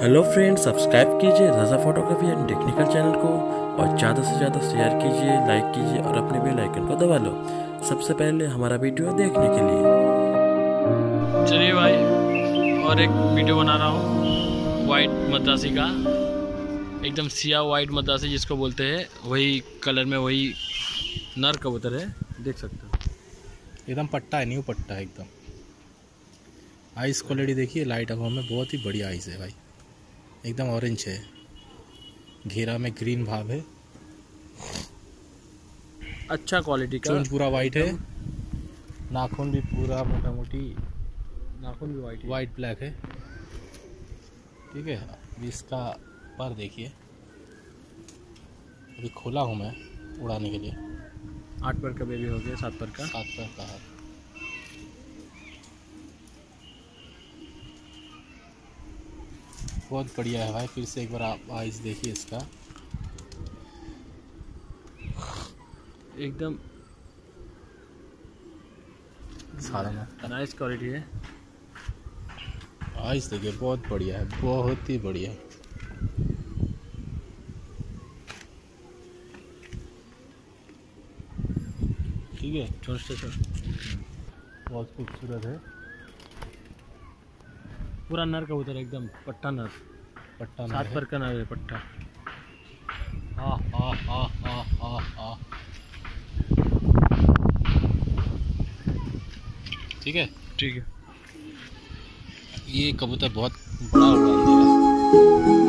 Hello friends subscribe कीजिए Raza photography and technical channel को और ज़्यादा से ज़्यादा शेयर कीजिए लाइक कीजिए और अपने बेल आइकन को दबा लो। सबसे पहले हमारा वीडियो देखने के लिए। चलिए भाई और एक वीडियो बना रहा हूँ वाइट मद्रासी का। एकदम सिया वाइट मद्रासी जिसको बोलते हैं वही कलर में वही नर कबूतर है देख सकते हो। एकदम पट्टा है न्यू पट्टा है एकदम। आइस क्वालिटी देखिए लाइट अभाव में बहुत ही बढ़िया आइस है भाई। एकदम ऑरेंज है। घेरा में ग्रीन भाव है। अच्छा क्वालिटी का। पूरा वाइट है। नाखून भी पूरा मोटा मोटी नाखून भी वाइट वाइट ब्लैक है। ठीक है अभी इसका पर देखिए। अभी खोला हूँ मैं उड़ाने के लिए। आठ पर का बेबी हो गया सात पर का। सात पर का है। बहुत बढ़िया है भाई फिर से एक बार आप आइस देखिए इसका। एकदम सारा। नाइस क्वालिटी है। आइस देखिए बहुत बढ़िया है बहुत ही बढ़िया। है ठीक है? छोटे से बहुत खूबसूरत है। पूरा नर कबूतर एकदम पट्टा नर। पट्टा सात पर का नर है पट्टा। आ, आ, आ, आ, आ, आ। ठीक है? ठीक है। ये कबूतर बहुत बड़ा उड़ान देगा